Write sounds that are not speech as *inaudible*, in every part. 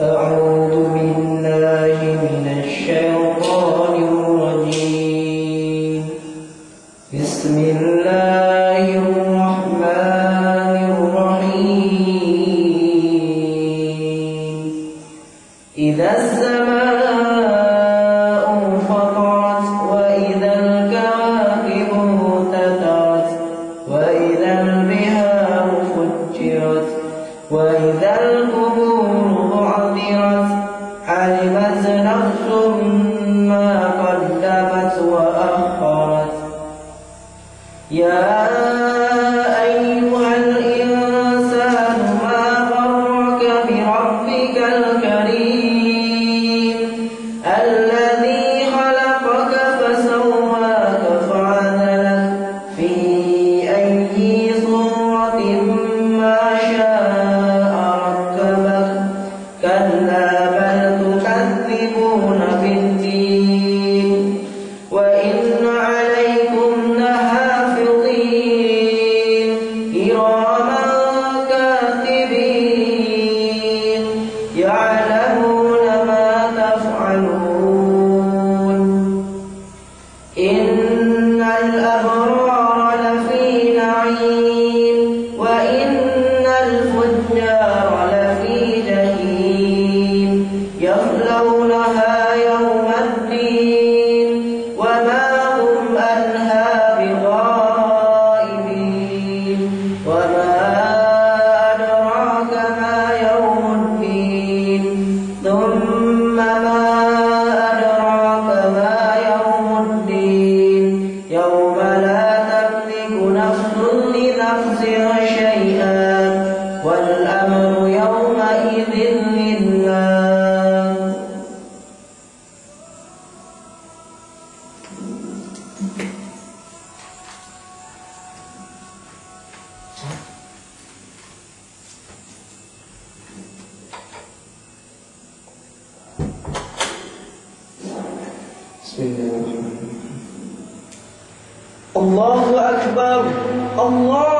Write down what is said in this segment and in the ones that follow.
فعلوا بسم الله الرحمن الرحيم الله أكبر الله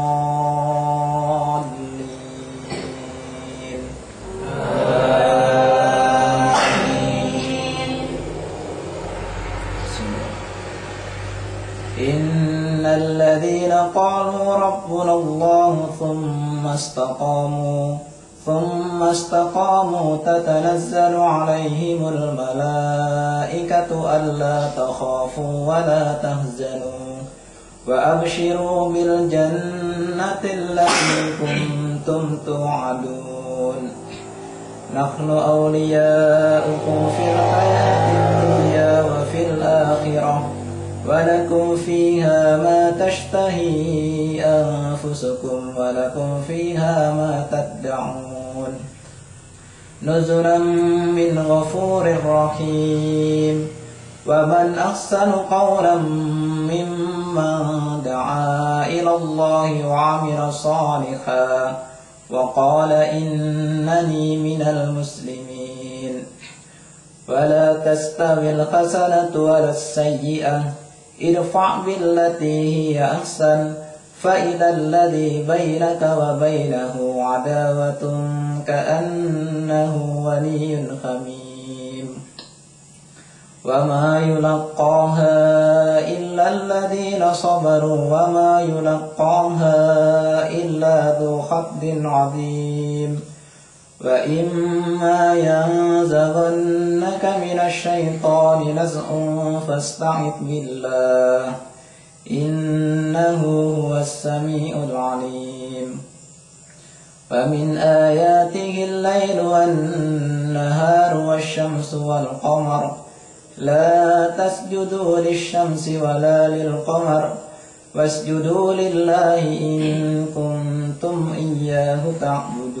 ربنا الله ثم استقاموا ثم استقاموا تتنزل عليهم الملائكة ألا تخافوا ولا تهزنوا. وأبشروا بالجنة التي كنتم توعدون. نحن أولياؤكم في الحياة الدنيا وفي الآخرة. ولكم فيها ما تشتهي أنفسكم ولكم فيها ما تدعون. نزلا من غفور رحيم. ومن أحسن قولا ممن دعا إلى الله وعمل صالحا وقال إنني من المسلمين. ولا تستوي الحسنة ولا السيئة. ادفع بالتي هي أحسن فإذا الذي بينك وبينه عداوة كأنه ولي حميم وما يلقاها إلا الذين صبروا وما يلقاها إلا ذو حظ عظيم. وإما ينزغنك من الشيطان نزغ فاستعذ بالله إنه هو السميع العليم. ومن آياته الليل والنهار والشمس والقمر لا تسجدوا للشمس ولا للقمر واسجدوا لله إن كنتم إياه تعبدون.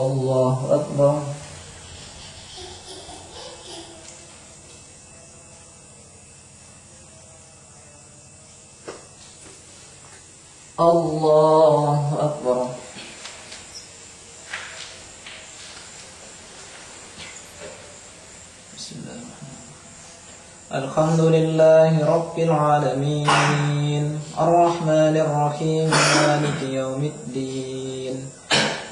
الله أكبر. الله أكبر. بسم الله الحمد لله رب العالمين. الرحمن الرحيم مالك يوم الدين.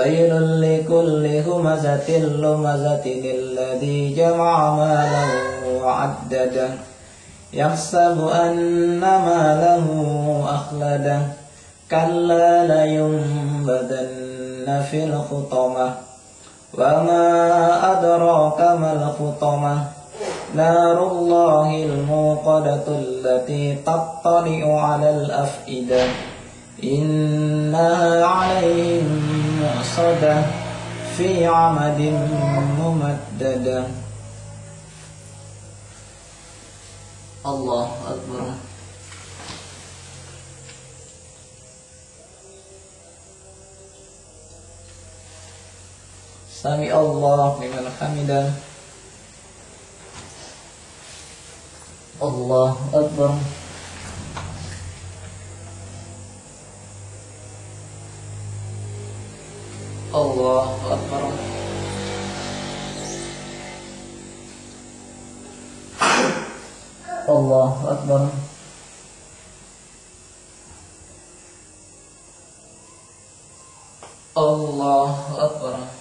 ويل لكل كل همزة لمزة الذي جمع ماله وعدده يحسب أن ماله أخلده كلا لينبذن في الخطمة وما أدراك ما الخطمة نار الله الموقدة التي تطلع على الأفئدة إنها عليهم مؤصدة في عمد ممددة. الله أكبر. سمع الله لمن حمده. الله أكبر. Allah Akbar. Allah Akbar. Allah Akbar.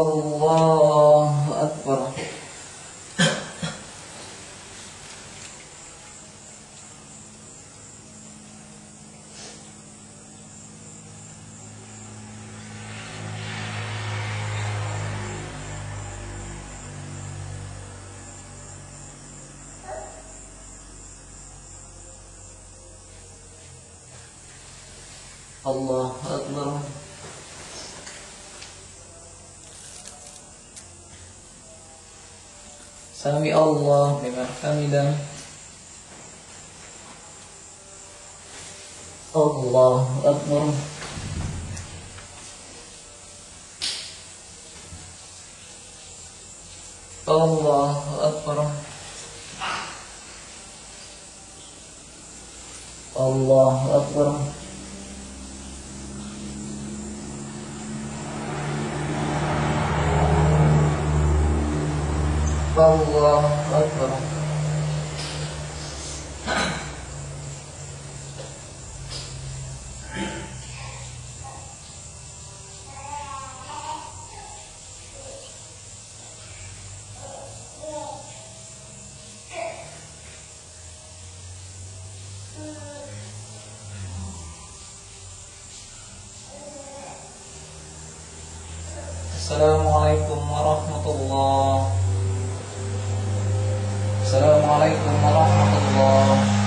الله. Allah liman hamidah. Allah Akbar. Assalamualaikum warahmatullahi Assalamualaikum warahmatullahi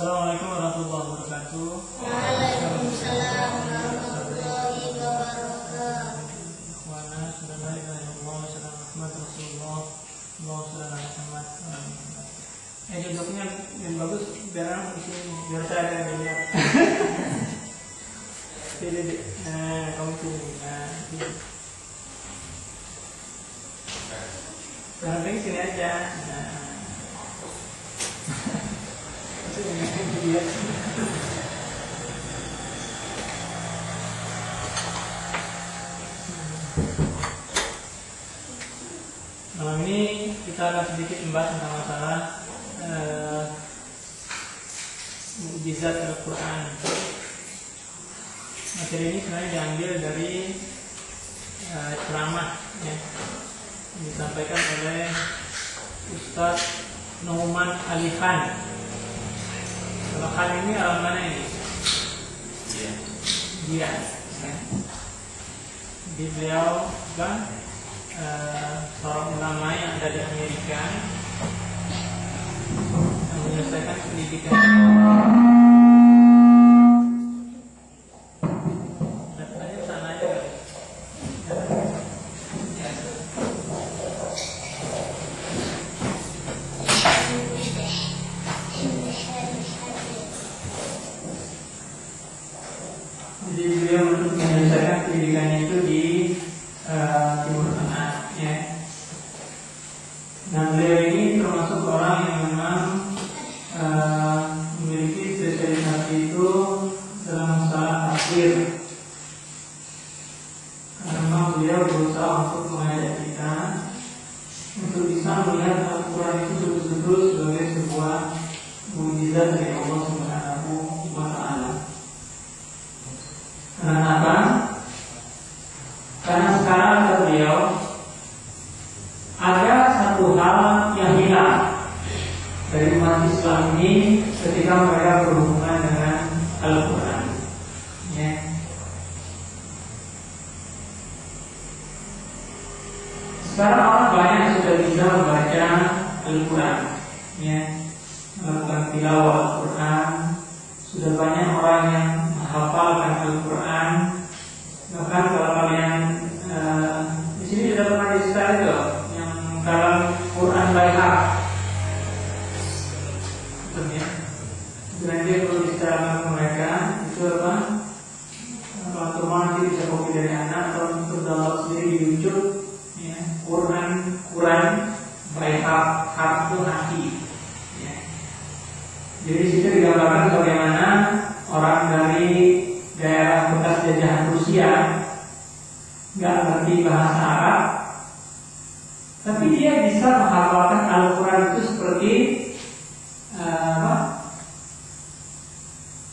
Assalamualaikum warahmatullahi wabarakatuh. Waalaikumsalam warahmatullahi wabarakatuh. Ikhwana, saudara Allah, salam Muhammad Rasulullah, Allah salam Muhammad. Eh duduknya yang bagus biar orang di sini, biar saya ada yang lihat. Jadi, nah kamu sini, nah penting sini aja. Nah. Itu yang dilihat. Malam ini kita akan sedikit membahas tentang masalah mukjizat Al-Quran. Materi ini sebenarnya diambil dari eh, ceramah ya, yang disampaikan oleh Ustadz Numan Alihan. Kalau Khan ini orang mana ini? Dia. ya. Di beliau juga eh, seorang ulama yang ada di Amerika yang menyelesaikan pendidikan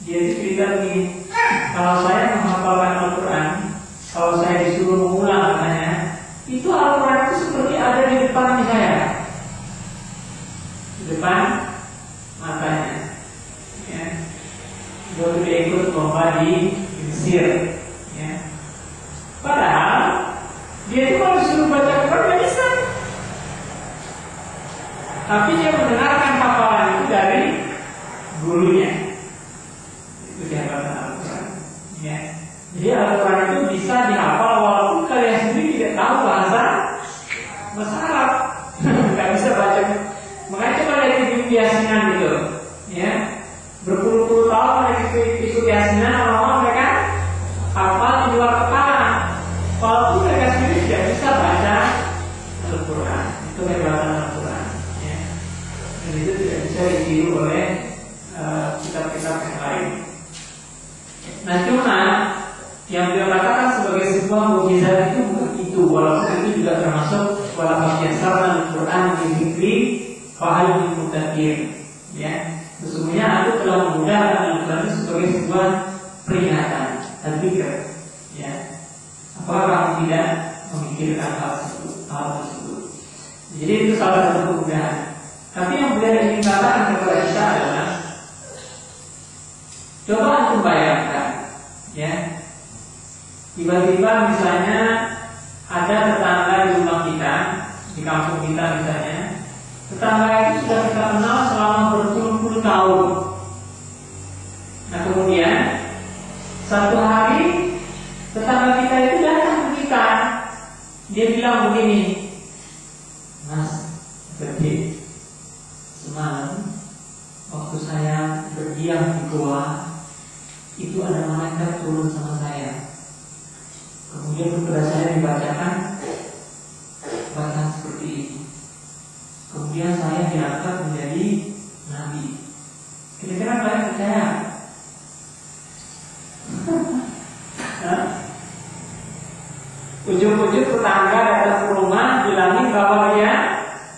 Dia cerita begini, kalau saya menghafalkan Al-Quran, kalau saya disuruh mengulang katanya, itu Al-Quran itu seperti ada di depan saya, di depan matanya. Ya. Waktu dia ikut lomba di Mesir, ya. Padahal dia itu kalau disuruh baca Quran nggak bisa. Tapi dia mendengarkan fahal di mutakir. Ya, sesungguhnya aku telah memudahkan Al-Quran sebagai sebuah peringatan dan pikir. Ya, apakah kamu tidak memikirkan hal tersebut? Hal tersebut. Jadi itu salah satu kemudahan. Tapi yang beliau ingin katakan kepada kita adalah Coba untuk bayangkan, ya. Tiba-tiba misalnya ada tetangga di rumah kita, di kampung kita misalnya, tetangga itu sudah kita kenal selama berpuluh-puluh tahun. Nah kemudian satu hari tetangga kita itu datang ke kita, dia bilang begini, Mas, gede, semalam waktu saya berdiam di goa itu ada malaikat turun sama saya. Kemudian kepada saya dibacakan Kemudian saya diangkat menjadi nabi. Kira-kira kalian percaya? Ujung-ujung tetangga datang ke rumah bilangin bahwa dia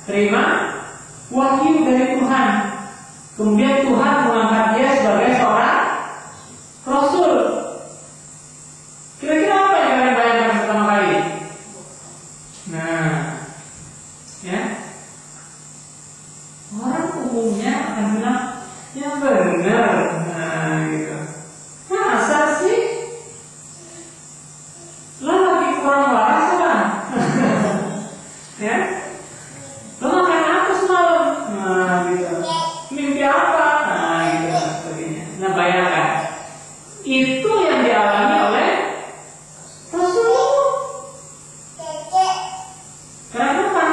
terima wahyu dari Tuhan. Kemudian Tuhan mengangkat dia sebagai seorang Rasul. Kira-kira apa yang kalian bayangkan pertama kali? Nah, ya. Orang umumnya akan bilang, ya benar, nah gitu. Masa sih? Lo lagi kurang waras kan? ya? Lo makan apa semalam? Nah gitu. Mimpi apa? Nah gitu dan sebagainya. Nah bayangkan itu yang dialami oleh Rasulullah. Kenapa?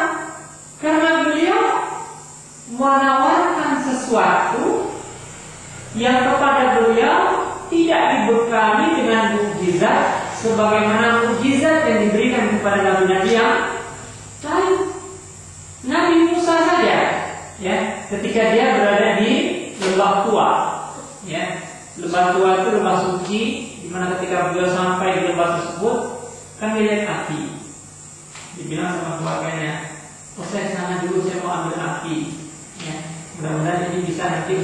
Karena beliau menawarkan sesuatu yang kepada beliau tidak dibekali dengan mukjizat sebagaimana mukjizat yang diberikan kepada nabi-nabi yang lain. Nabi Musa saja, ya, ketika dia berada di lembah tua, ya, lembah tua itu lembah suci, di mana ketika beliau sampai di lembah tersebut, kan dia lihat api. dibilang sama keluarganya, oh saya sana dulu saya mau ambil api, ya mudah-mudahan ini bisa nanti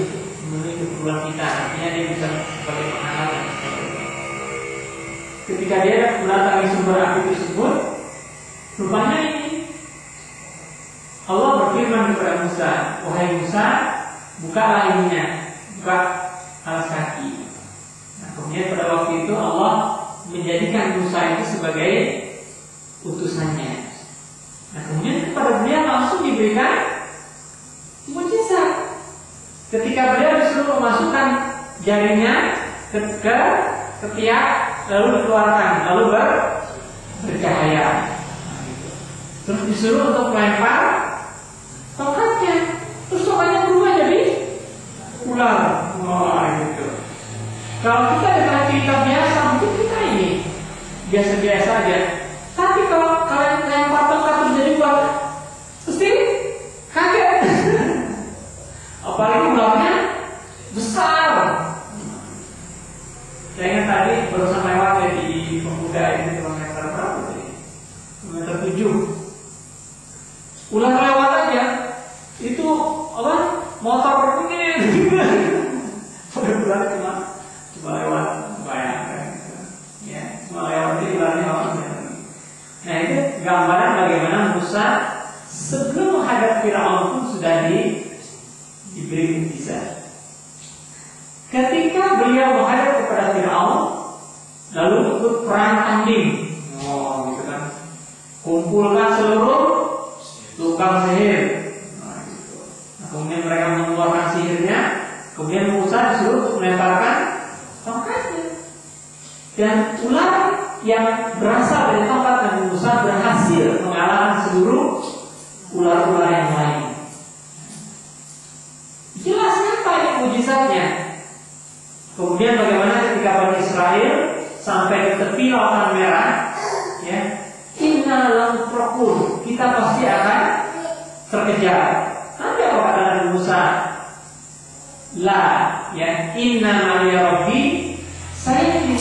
memenuhi keperluan kita, artinya dia bisa sebagai dan sebagainya. Ketika dia mendatangi sumber api tersebut, rupanya ini Allah berfirman kepada Musa, wahai Musa, bukalah ininya, buka alas kaki. Nah, kemudian pada waktu itu Allah menjadikan Musa itu sebagai utusannya. Nah, kemudian kepada beliau langsung diberikan mujizat. Ketika beliau disuruh memasukkan jarinya ke, ke ketiak lalu dikeluarkan, lalu ber, bercahaya. Terus disuruh untuk melempar tongkatnya, terus tongkatnya berubah jadi ular. Wah, gitu. Kalau kita dengan cerita biasa, mungkin kita ini biasa-biasa aja. Tapi kalau kalian lempar tongkat terus jadi ular, pasti kaget. Apalagi ularnya besar. Saya tadi barusan lewat ya di pemuda ini kilometer berapa tadi? Kilometer tujuh. Ular lewat aja, itu apa? Motor ini. Pada bulan cuma cuma lewat bayangkan, ya cuma lewat di ularnya orang. Nah itu gambaran bagaimana Musa sebelum menghadap Firaun pun sudah di, diberi mujizat. Ketika beliau menghadap kepada Firaun, lalu ikut perang tanding. Oh, gitu kan. Kumpulkan seluruh tukang sihir. Nah, gitu. Nah, kemudian mereka mengeluarkan sihirnya, kemudian Musa disuruh untuk melemparkan tongkatnya. Dan ular yang berasal dari tongkat Nabi Musa berhasil mengalahkan seluruh ular-ular yang lain. Jelas apa yang mujizatnya? Kemudian bagaimana Israel sampai ke tepi lautan merah, ya, inna lam kita pasti akan terkejar. Kata Nabi Musa? La, ya, inna ma'ya rabbi, saya ini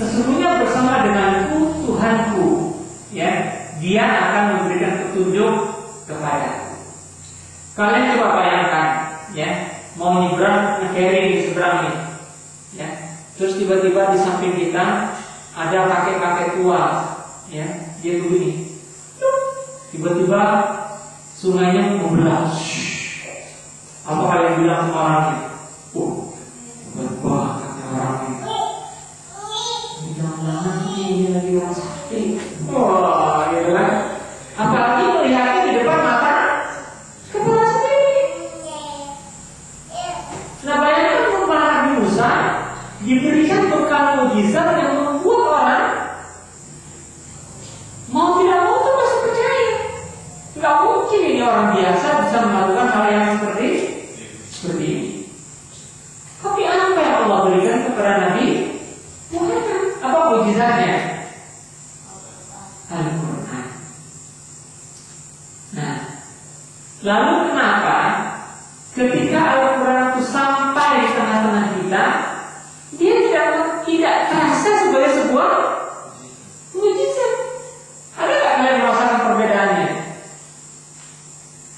sesungguhnya bersama denganku Tuhanku, ya, dia akan memberikan petunjuk kepadaku. Kalian coba bayangkan, ya, mau nyebrang ya. Terus tiba-tiba di samping kita ada kakek-kakek tua, ya, dia begini. Tiba-tiba sungainya membelah. Apa kalian bilang orangnya? Orang biasa bisa melakukan hal yang seperti seperti ini. Tapi apa yang Allah berikan kepada Nabi Muhammad? Apa mujizatnya? Al-Quran. Nah, lalu kenapa ketika Al-Quran itu sampai di tengah-tengah kita, dia tidak tidak terasa sebagai sebuah mujizat? Ada nggak kalian merasakan perbedaannya?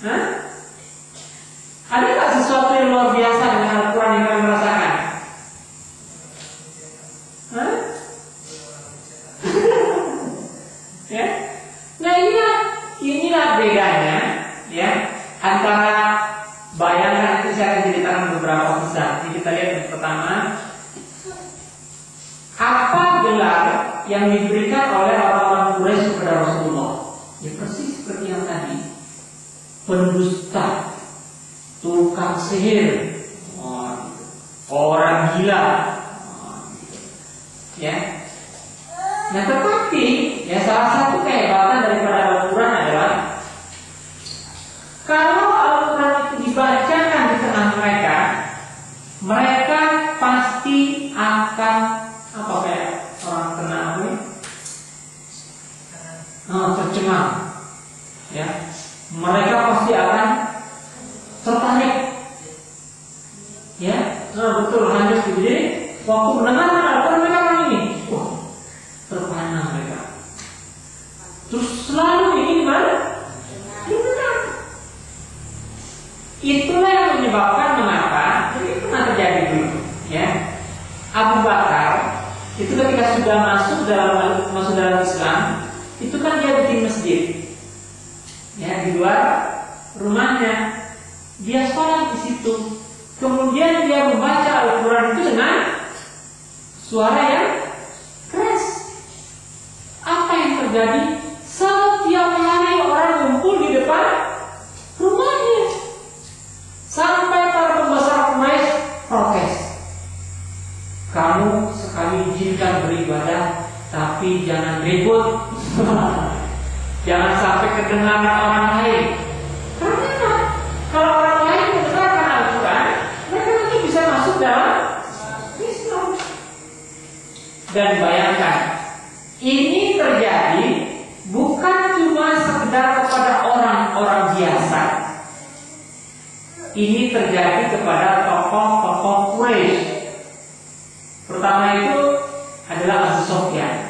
Hah? Ada nggak sesuatu yang luar biasa dengan Al-Quran yang kalian rasakan? Hah? ya? Nah inilah inilah bedanya ya antara bayangan itu saya akan ceritakan beberapa kisah. Ini kita lihat yang pertama apa gelar yang diberikan oleh orang-orang Quraisy kepada Rasulullah? Ya persis seperti yang tadi. Pendusta, tukang sihir, orang gila, masuk dalam masuk dalam Islam itu kan dia bikin masjid. Ya di luar rumahnya. Dia sholat di situ. Kemudian dia membaca Al-Quran itu dengan suara yang keras. Apa yang terjadi? Setiap hari orang kumpul di depan rumahnya. Sampai para pembesar Quraisy protes. Kamu sekali izinkan beribadah tapi jangan ribut. *laughs* Jangan sampai kedengaran orang lain. Karena Kalau orang lain mendengarkan Al-Quran Mereka tentu bisa masuk dalam Islam. Dan bayangkan Ini terjadi Bukan cuma sekedar kepada orang-orang biasa. Ini terjadi kepada tokoh-tokoh Quraisy. Pertama itu adalah Abu Sofyan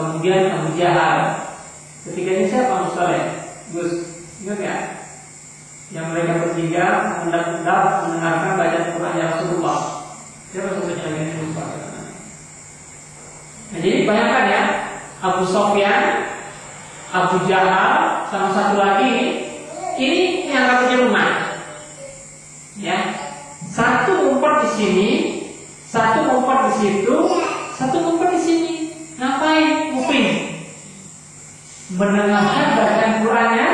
kemudian Abu Jahal. ketika ini siapa Abu Saleh? Gus, ingat ya? Yang mereka bertiga hendak-hendak mendengarkan bacaan Quran Rasulullah. Siapa dia lagi yang lupa? Nah, jadi bayangkan ya, Abu Sofyan, Abu Jahal, sama satu lagi ini yang punya rumah. Ya, satu ngumpet di sini, satu ngumpet di situ, satu ngumpet di menengahkan bahkan kurangnya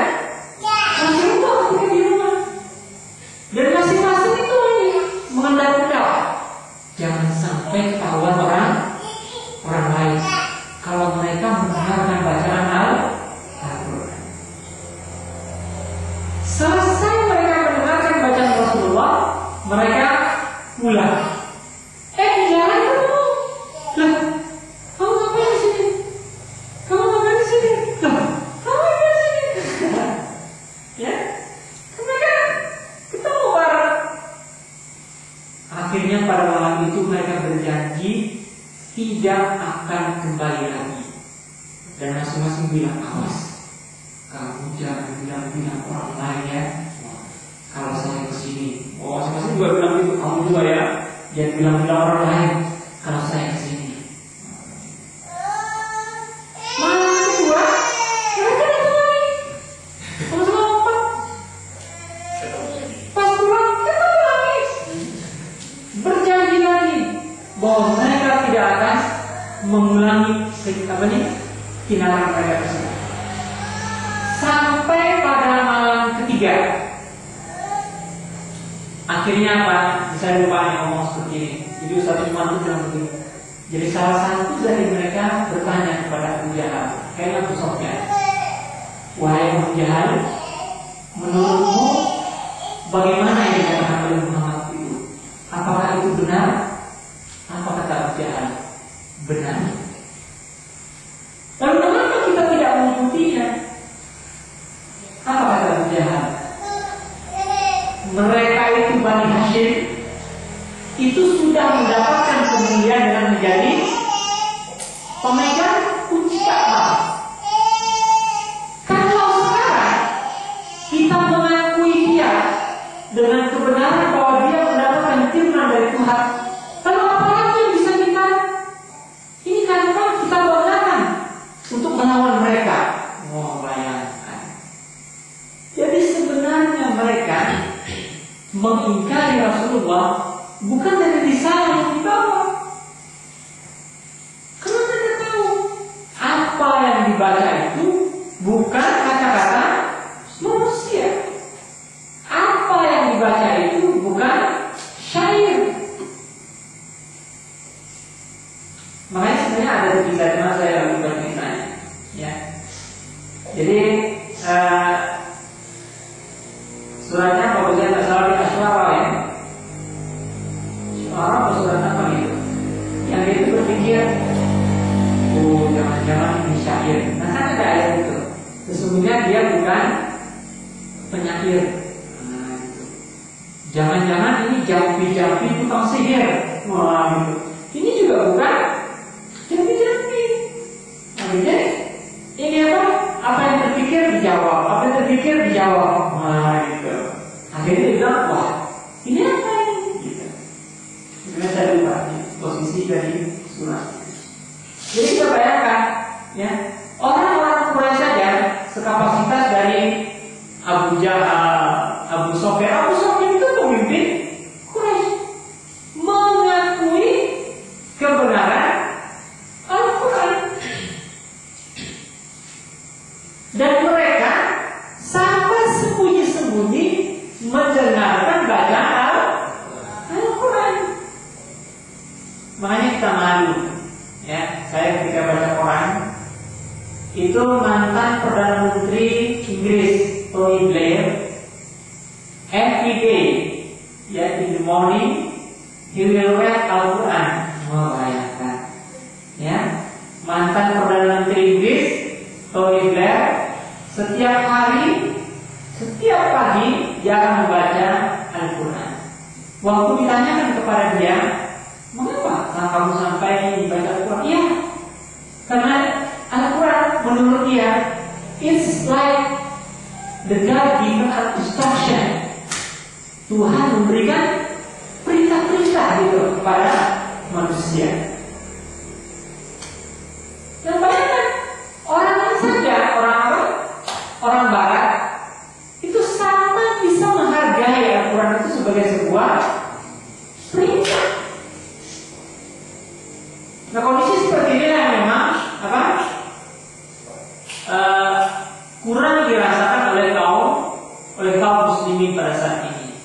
oleh kaum muslimin pada saat ini.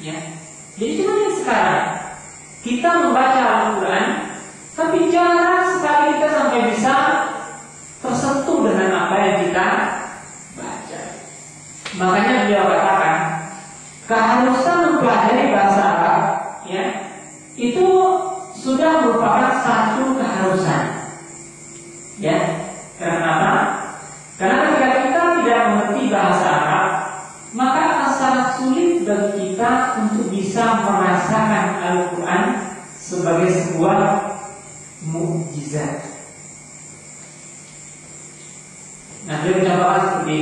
Ya. Jadi cuman sekarang kita membaca Al-Quran, tapi jarang sekali kita sampai bisa tersentuh dengan apa yang kita baca. Makanya beliau katakan keharusan mempelajari bahasa Arab, ya itu sudah merupakan satu keharusan. Ya, kita untuk bisa merasakan Al-Quran sebagai sebuah mukjizat. Nah, beliau sudah bahas seperti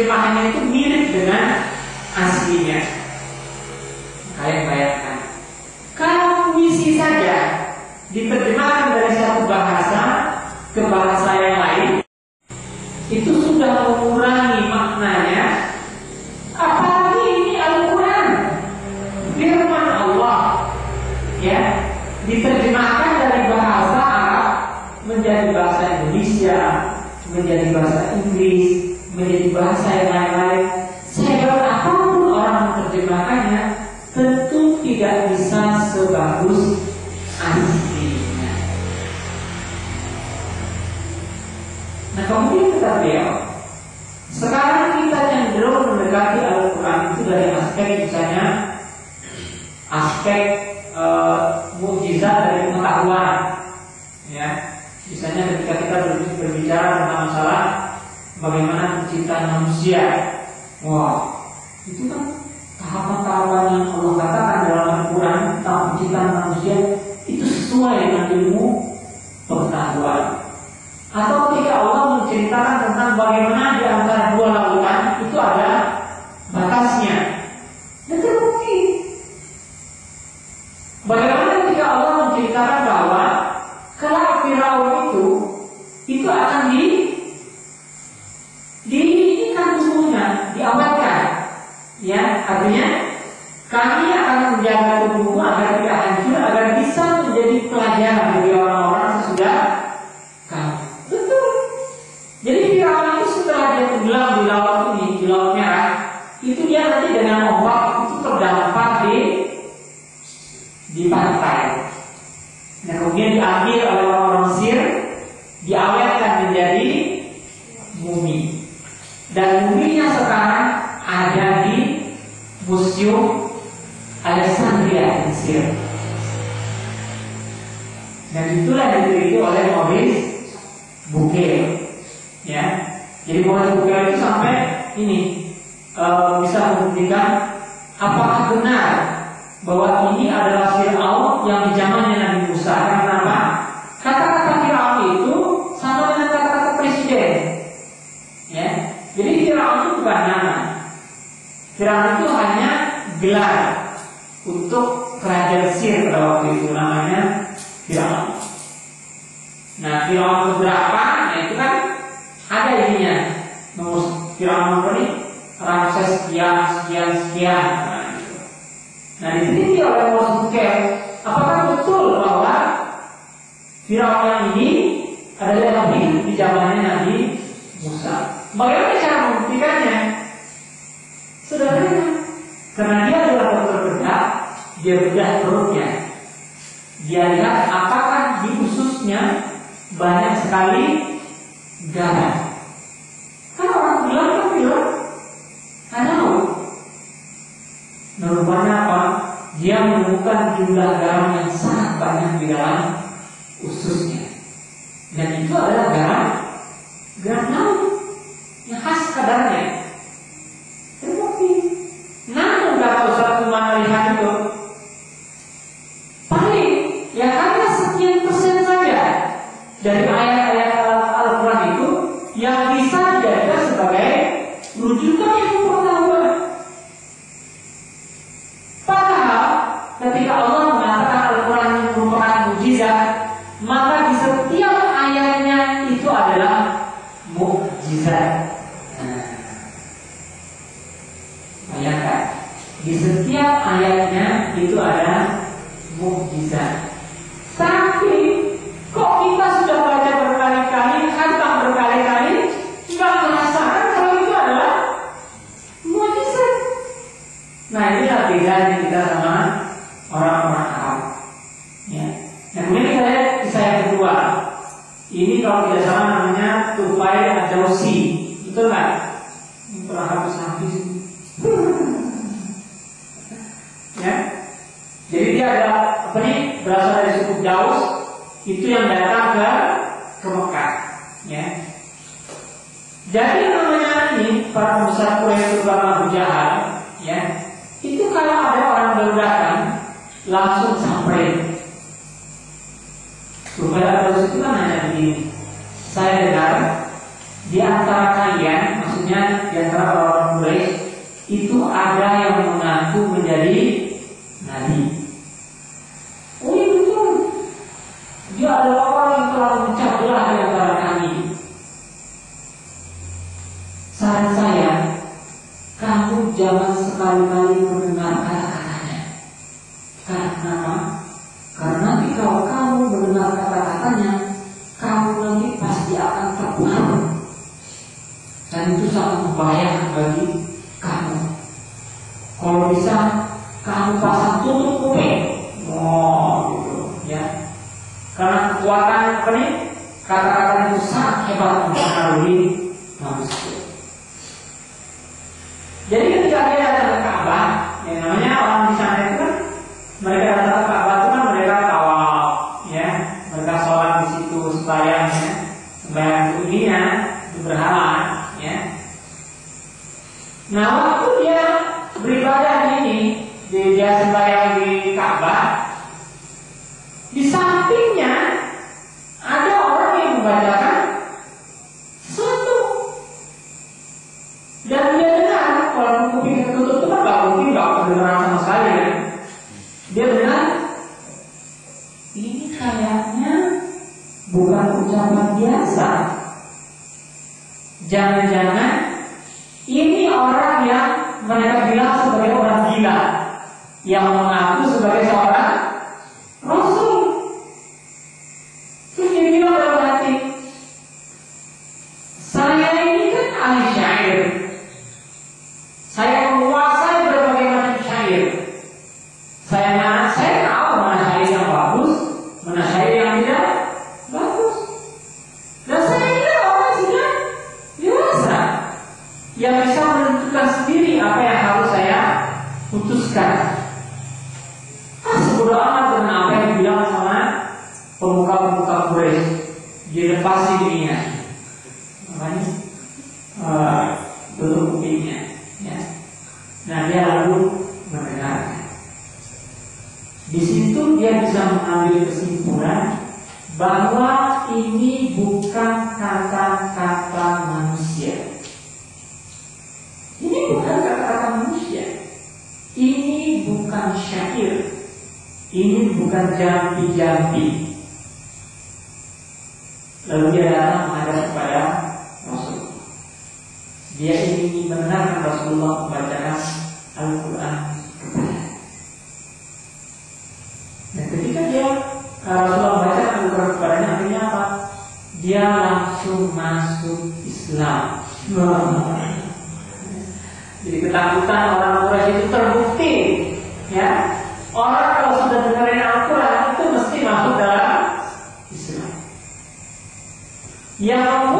嘴巴还没 kita manusia. Wah, itu kan tahapan-tahapan yang Allah katakan dalam Al-Quran tentang kita manusia itu sesuai dengan ilmu pengetahuan. Atau ketika Allah menceritakan tentang bagaimana di antara dua lautan itu ada diawetkan menjadi mumi. Dan muminya sekarang ada di Museum Alexandria Mesir. Dan itulah diteliti oleh Maurice Bouquet. Ya. Jadi Maurice Bouquet itu sampai ini e, bisa membuktikan apakah benar bahwa ini adalah Fir'aun yang di zaman Fir'aun itu hanya gelar untuk kerajaan Mesir pada waktu itu namanya Fir'aun. Nah, Fir'aun beberapa, nah itu kan ada ininya. Nomor Fir'aun nomor ini Ramses sekian, sekian, sekian. Nah, gitu. nah diteliti oleh Moses Bukel, apakah betul bahwa Fir'aun ini adalah Nabi di zamannya Nabi Musa? Bagaimana cara membuktikannya? Sederhana, karena dia adalah dokter bedah, dia bedah perutnya. Dia lihat apakah di ususnya banyak sekali darah. Kan orang bilang kan bilang, know. Nah, rupanya apa? Dia menemukan jumlah garam yang sangat banyak di dalam ususnya. Dan itu adalah garam garam yang khas kadarnya. Tetapi namun kata Ustaz Umar lihat itu paling ya hanya sekian persen saja dari ayat-ayat Al- Al-Quran itu yang bisa dijadikan sebagai rujukan yang pengetahuan. Padahal ketika Allah mengatakan Al-Quran merupakan mujizat, maka di setiap ayatnya itu adalah mukjizat. Nah, Bayangkan, di setiap ayatnya itu ada mukjizat. Tapi kok kita sudah baca berkali-kali, khatam berkali-kali, nggak merasakan kalau itu adalah mukjizat. Nah inilah bedanya kita sama orang-orang Arab. Ya. Nah kemudian kita lihat kisah yang kedua. Ini kalau tidak salah namanya Adausi, betul nggak? Pernah habis-habis. *laughs* ya. Jadi dia ada apa nih berasal dari suku Daus itu yang datang ke ke Mekah. Ya. Jadi namanya ini para pembesar Quraisy terutama Abu Jahal, ya itu kalau ada orang baru datang langsung sampai. Supaya terus itu kan hanya begini. Saya itu Yang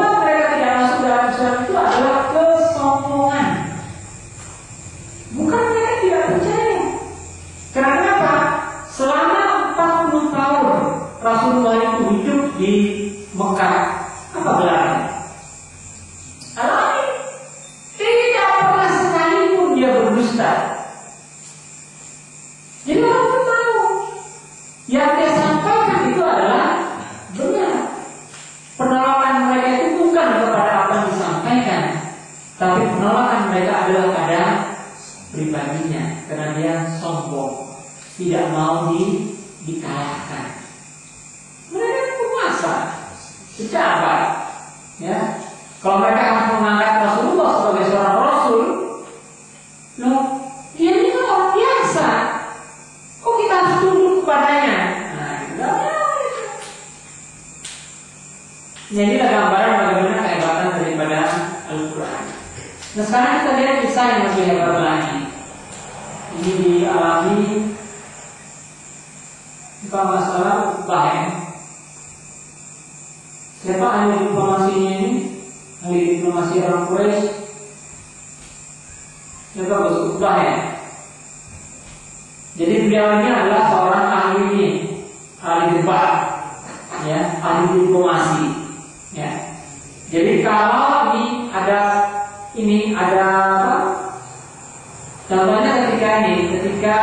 tidak mau di, dikalahkan. Mereka penguasa, sejabat, ya. Kalau mereka akan mengangkat Rasulullah sebagai seorang Rasul, loh, dia ini kan orang biasa. Kok kita harus tunduk kepadanya? Nah, itu. Jadi inilah gambaran bagaimana kehebatan daripada Al-Quran. Nah sekarang kita lihat kisah yang lebih hebat lagi. Ini dialami Ukbah ya. Siapa ahli diplomasinya ini? Ahli diplomasi orang Quraisy. Siapa Ukbah ya? Jadi beliau ini adalah seorang ahli ini, ahli debat, ya, ahli diplomasi, ya. Jadi kalau ini ada ini ada apa? Contohnya ketika ini, ketika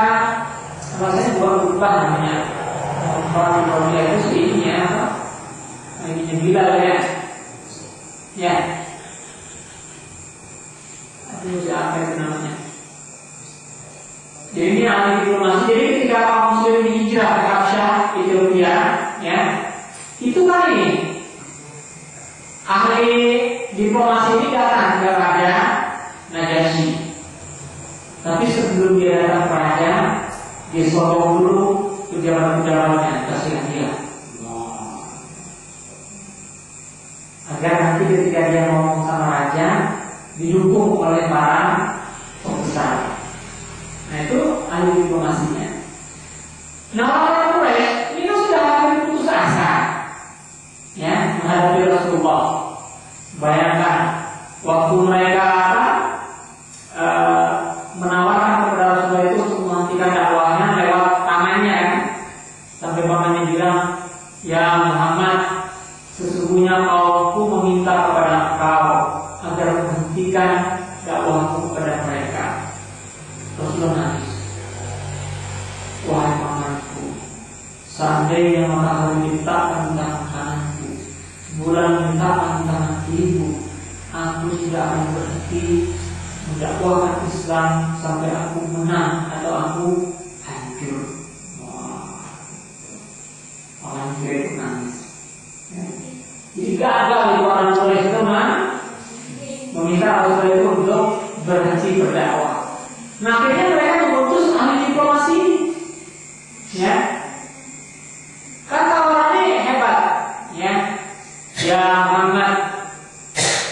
rasanya bukan berubah namanya orang Indonesia itu sih ini ya, apa? Ini gila ya, ya. Aduh siapa itu namanya? Jadi ini ahli diplomasi. Jadi ketika kaum muslim hijrah ke Habsyah, Ethiopia, ya, itu kan ini ahli diplomasi ini datang ke Raja Najasyi. Tapi sebelum dia datang ke Raja, dia sokong dulu pejabat-pejabatnya, kasih dia. Agar nanti ketika dia ngomong sama Raja, didukung oleh para pembesar. Nah itu ahli diplomasinya. Nah orang Quraisy kan sudah hampir putus asa, ya menghadapi Rasulullah. Bayangkan waktu mereka e, menawarkan kepada Rasulullah itu untuk menghentikan dakwahnya lewat tangannya, kan? sampai pamannya bilang, ya Muhammad, sesungguhnya kaumku meminta kepada engkau agar menghentikan dakwahku kepada mereka. Rasulullah nangis. Wahai pamanku, seandainya matahari diletakkan di tangan kananku, bulan di tangan kiriku, aku tidak akan berhenti mendakwahkan Islam sampai aku menang atau aku Nah akhirnya mereka memutus ahli diplomasi ini. Ya. Kata orang ini hebat. Ya. Ya Muhammad,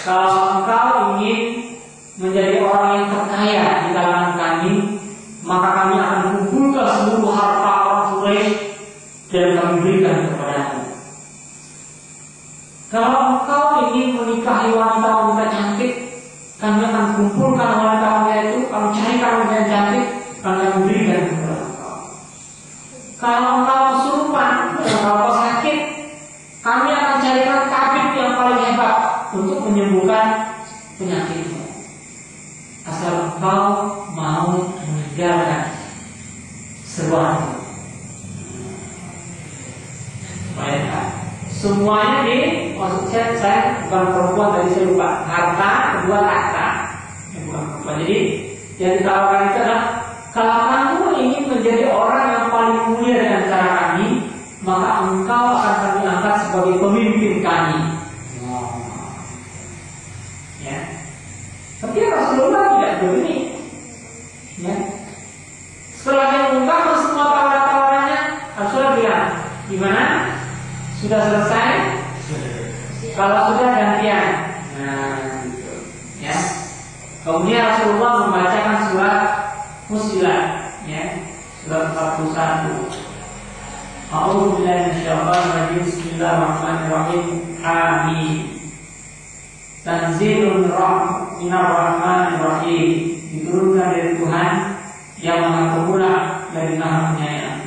kalau engkau ingin menjadi orang yang terkaya di kalangan kami, maka kami akan kumpulkan seluruh harta orang Quraisy dan kami jangan. Seruanku baiklah. Semuanya di maksudnya saya bukan perempuan tadi saya lupa. Harta kedua tahta ya, bukan perempuan. Jadi yang ditawarkan itu adalah kalau kamu ingin menjadi orang yang paling mulia dengan cara kami maka engkau akan kami angkat sebagai pemimpin kami. Sudah selesai? Kalau sudah gantian. Nah. Gitu. Ya. Kemudian Rasulullah membacakan surat Fusilat, ya. Surat 41. A'udzu billahi minasyaitonir rajim. Bismillahirrahmanirrahim. Amin. Tanzilun minar rahmanir rahim. Diturunkan dari Tuhan yang Maha Pemurah dari Maha Penyayang.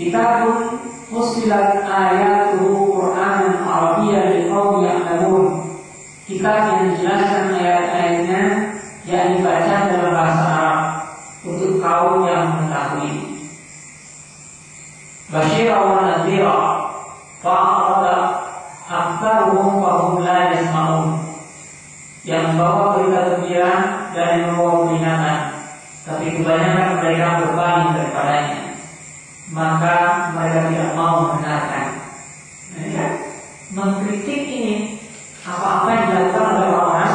Kita pun Fusilat ayatuhu Qur'an kau yang ya'lamun. Kita yang dijelaskan ayat-ayatnya yang dibaca dalam bahasa Arab untuk kaum yang mengetahui. Bashira wa nadhira fa'arada aktsaruhum wa la yasma'un. Yang membawa berita gembira dan membawa peringatan, tapi kebanyakan mereka berbalik daripadanya maka mereka tidak mau mendengarkan. Nah, ya, mengkritik ini apa-apa yang dilakukan oleh orang-orang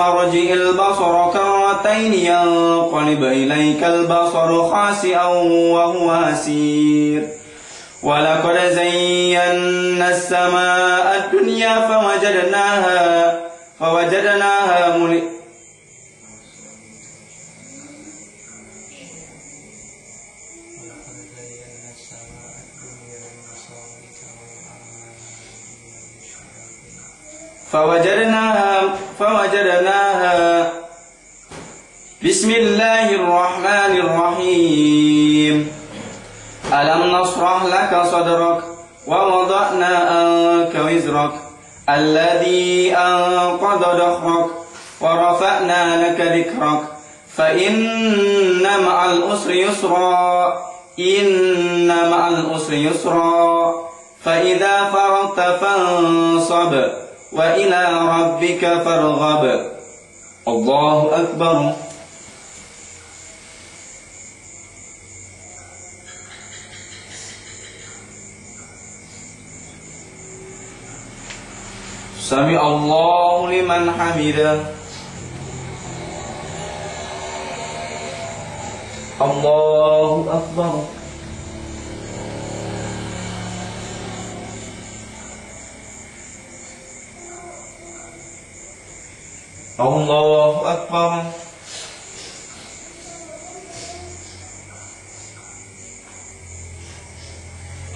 ارجع البصر كرتين ينقلب إليك البصر خاسئا وهو هسير ولقد زينا السماء الدنيا فوجدناها فوجدناها ملئ فوجدناها فوجدناها. بسم الله الرحمن الرحيم. ألم نشرح لك صدرك ووضعنا عنك وزرك الذي أنقض ظهرك ورفعنا لك ذكرك. فإن مع الأسر يسرا إن مع الأسر يسرا. فإذا فرغت فانصب. وإلى ربك فارغب. الله أكبر. سمع الله لمن حمده. الله أكبر. الله أكبر.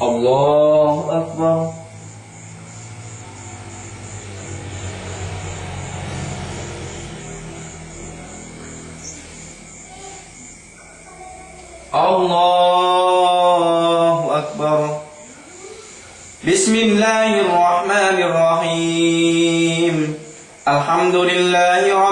الله أكبر. الله أكبر. بسم الله الرحمن الرحيم. الحمد لله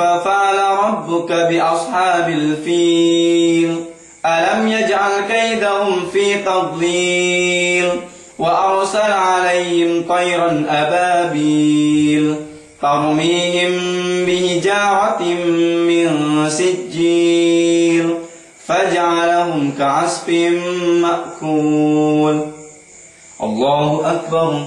تر كيف فعل ربك بأصحاب الفيل. ألم يجعل كيدهم في تضليل؟ وأرسل عليهم طيرا أبابيل. ترميهم بهجارة من سجيل. فجعلهم كعصف مأكول. الله أكبر.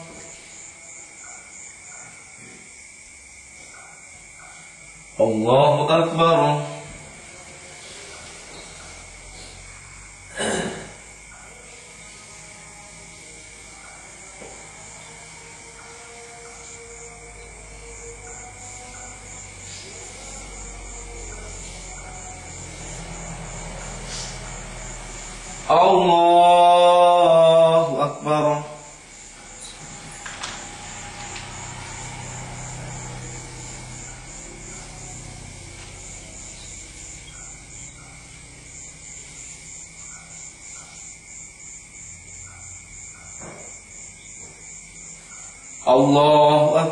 Allah Allahu Akbar. Allah.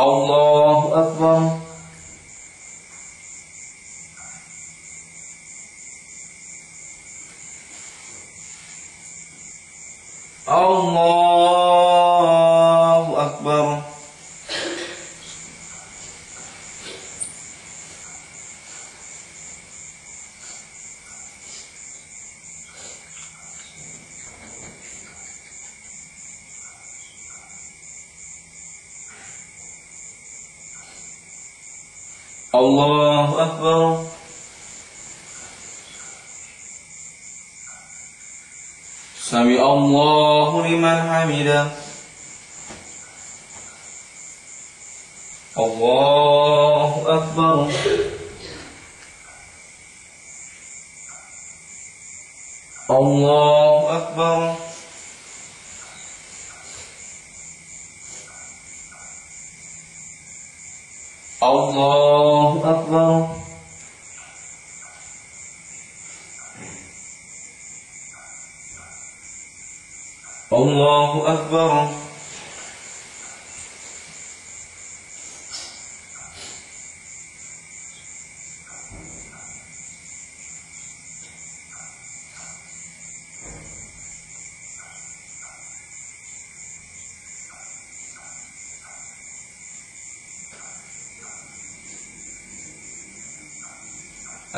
الله أكبر. الله أكبر الله أكبر سمع الله لمن حمده الله أكبر الله أكبر الله أكبر الله أكبر